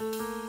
Música